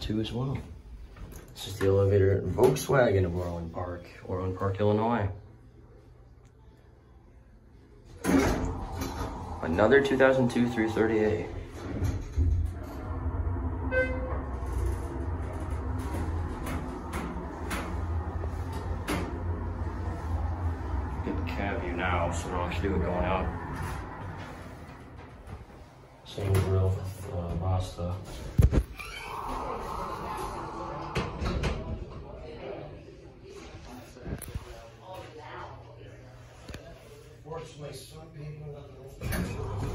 too as well. This is the elevator Volkswagen of Orland Park, Orland Park, Illinois. Another 2002 330A. Get the cab view now, so we don't do it going out. Same grill for uh, Mazda. Fortunately, some people